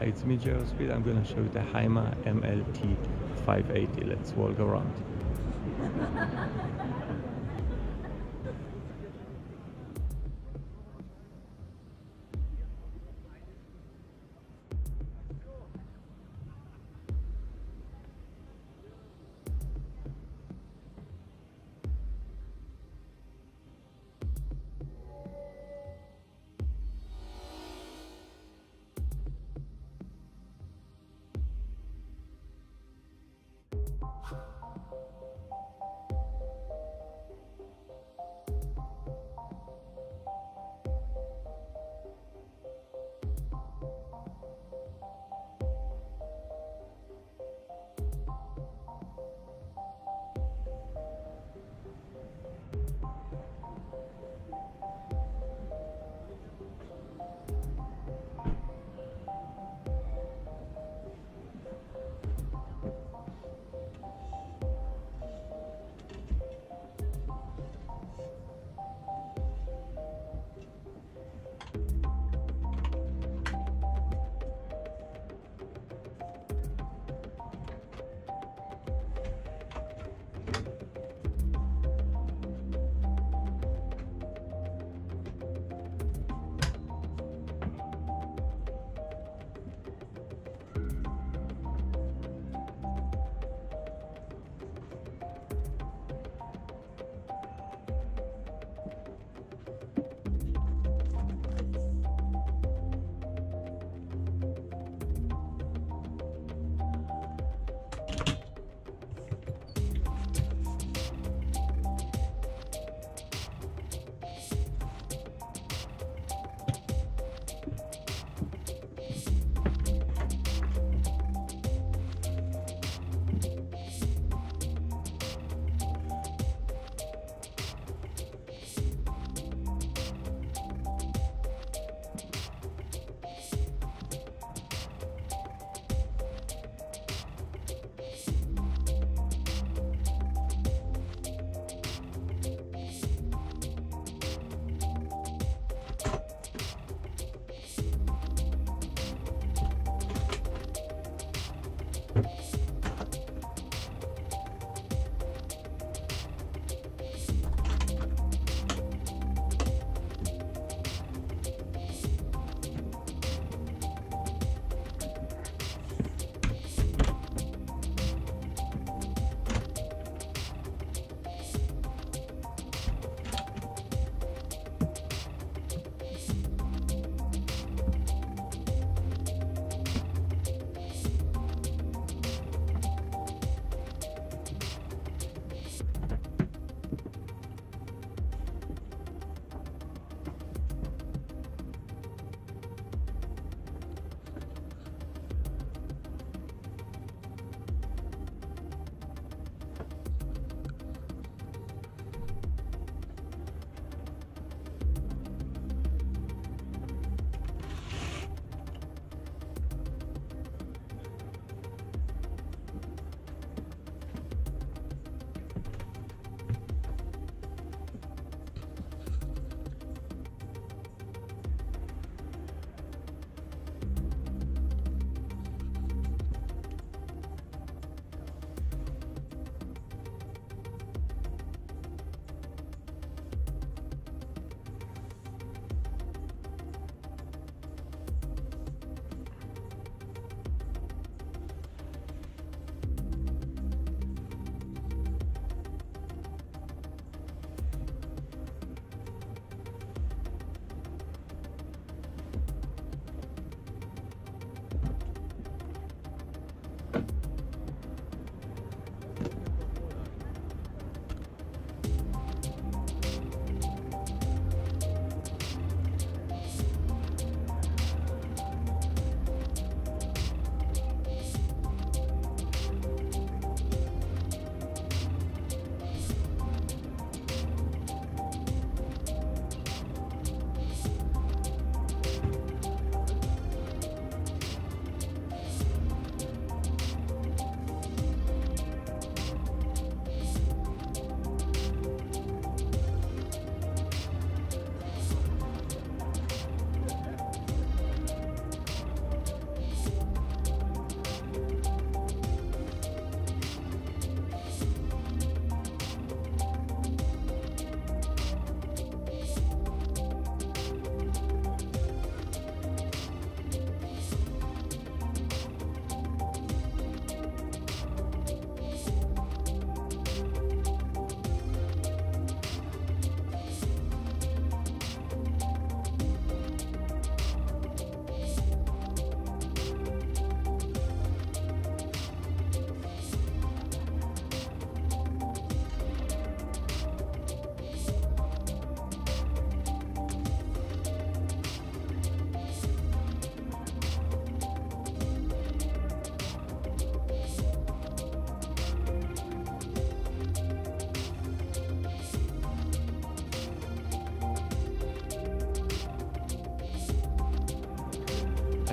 Hi, it's me, Speed. I'm gonna show you the Hymer MLT 580. Let's walk around.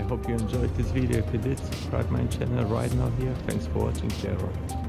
Hope you enjoyed this video. If you did, subscribe my channel right now here. Thanks for watching, Jaro.